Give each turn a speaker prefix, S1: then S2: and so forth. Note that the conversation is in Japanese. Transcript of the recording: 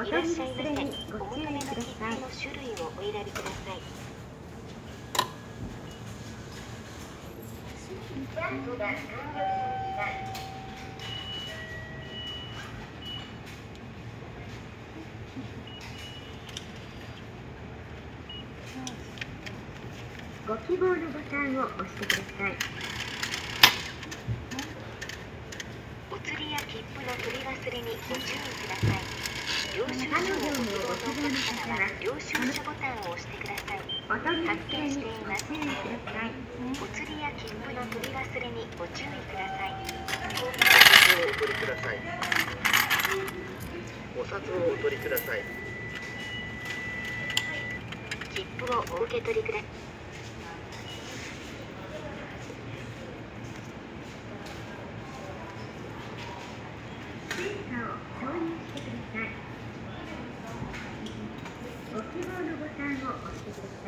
S1: お
S2: いらっしゃいませ
S1: 忘れにご注意
S2: お求めの
S1: くだ
S2: 切符
S1: さい
S2: の種類をお選びください。
S1: ご希望のボタンを押してください。
S2: お釣りや切符の取り忘れにご注意ください。領収書をご希望のお客様は領収書ボタンを押してください
S1: お取り忘れにご注意ください
S2: お釣りや切符の取り忘れにご注意ください
S3: お取りくださいお札をお取りください
S2: 切符をお受け取りください
S1: 審査をごめんなさい。